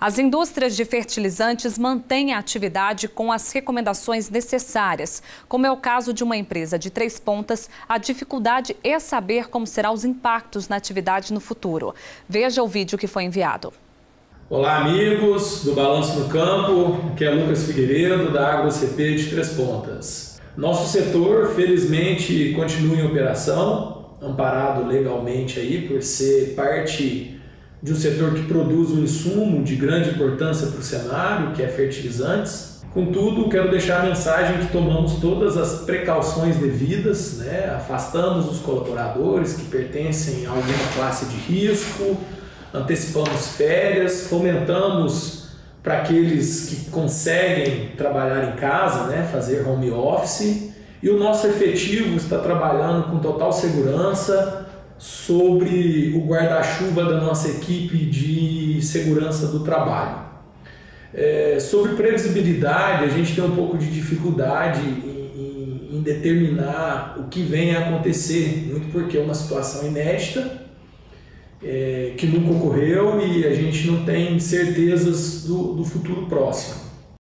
As indústrias de fertilizantes mantêm a atividade com as recomendações necessárias. Como é o caso de uma empresa de Três Pontas, a dificuldade é saber como serão os impactos na atividade no futuro. Veja o vídeo que foi enviado. Olá, amigos do Balanço no Campo. Aqui é Lucas Figueiredo, da AgroCP de Três Pontas. Nosso setor, felizmente, continua em operação, amparado legalmente aí por ser parte de um setor que produz um insumo de grande importância para o cenário, que é fertilizantes. Contudo, quero deixar a mensagem que tomamos todas as precauções devidas, né? afastamos os colaboradores que pertencem a alguma classe de risco, antecipamos férias, fomentamos para aqueles que conseguem trabalhar em casa, né? fazer home office, e o nosso efetivo está trabalhando com total segurança, sobre o guarda-chuva da nossa equipe de segurança do trabalho. É, sobre previsibilidade, a gente tem um pouco de dificuldade em, em, em, determinar o que vem a acontecer, muito porque é uma situação inédita, é, que nunca ocorreu e a gente não tem certezas do, do futuro próximo.